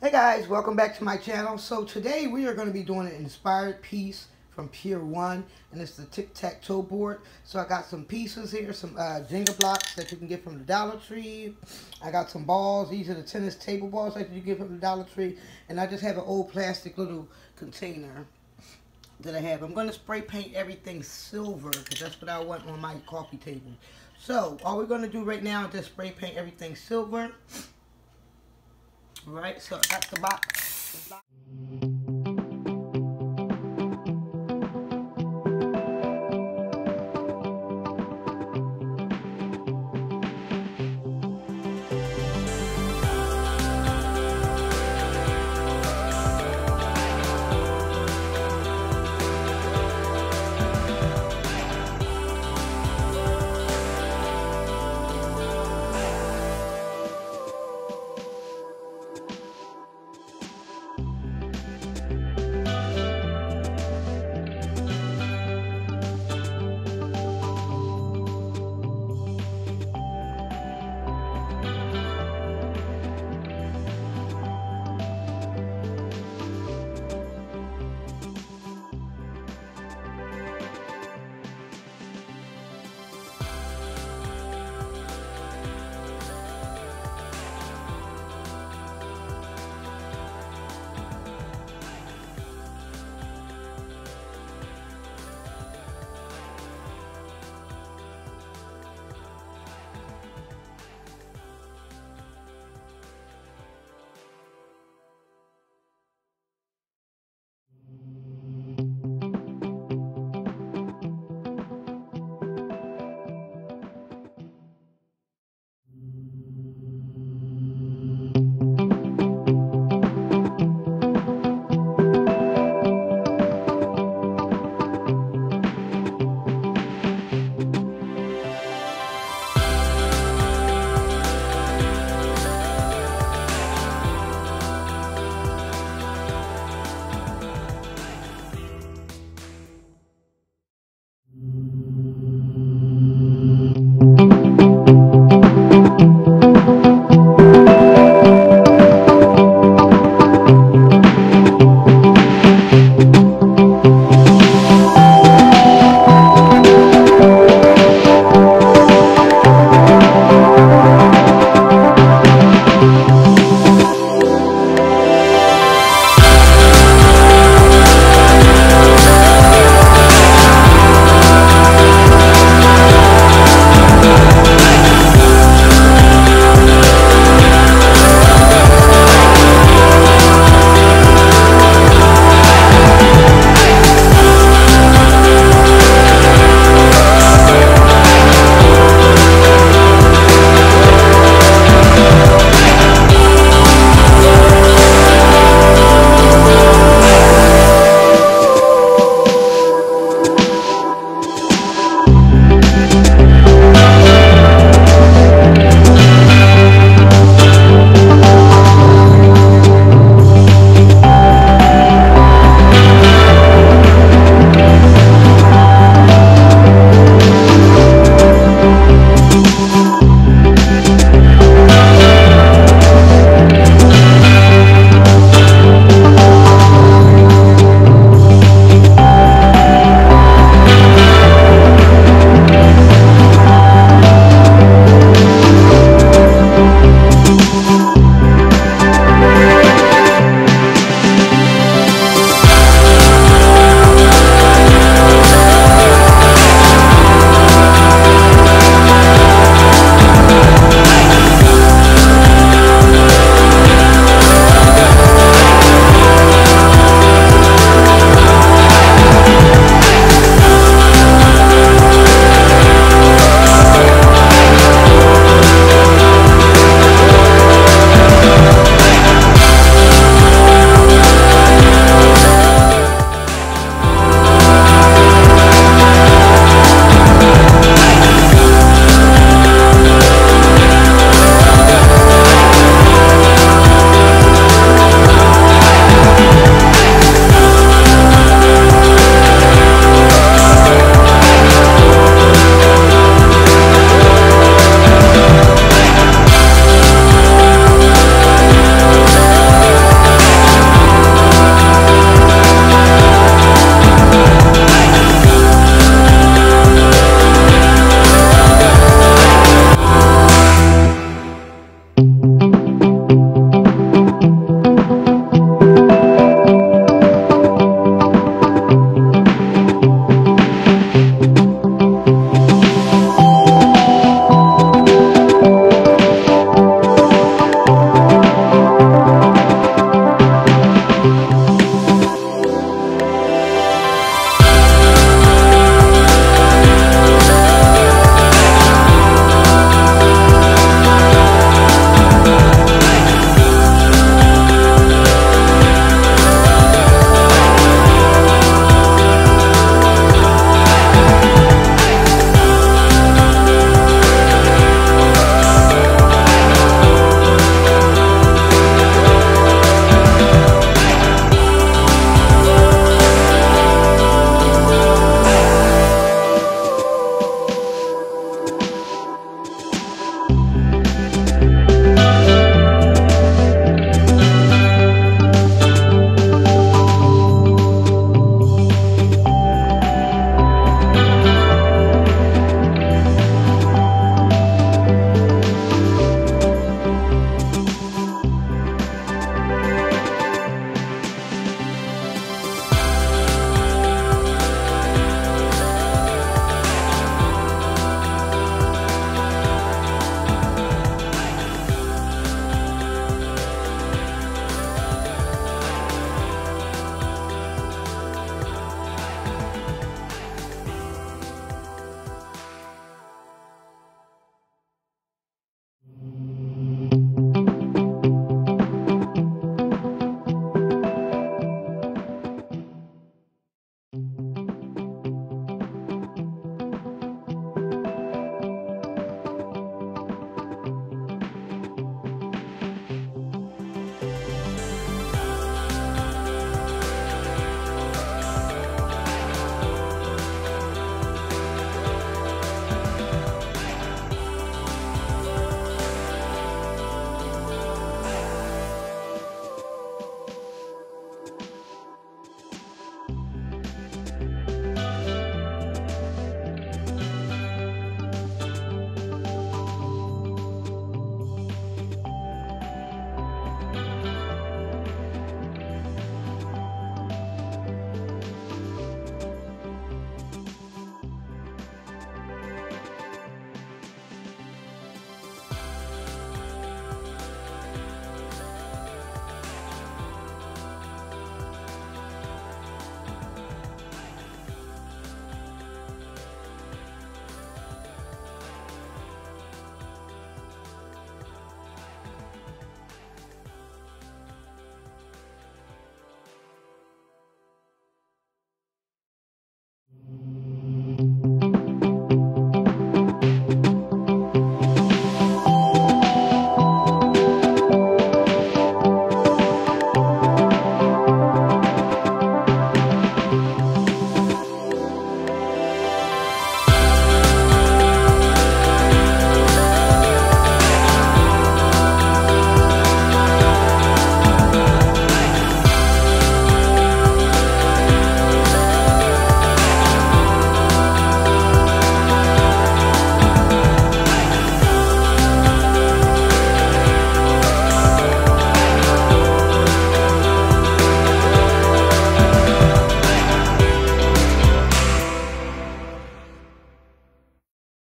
Hey guys, welcome back to my channel. So today we are going to be doing an inspired piece from Pier 1 and it's the tic-tac-toe board. So I got some pieces here, some uh, Jenga blocks that you can get from the Dollar Tree. I got some balls. These are the tennis table balls that you get from the Dollar Tree. And I just have an old plastic little container that I have. I'm going to spray paint everything silver because that's what I want on my coffee table. So all we're going to do right now is just spray paint everything silver. Right, so that's the box.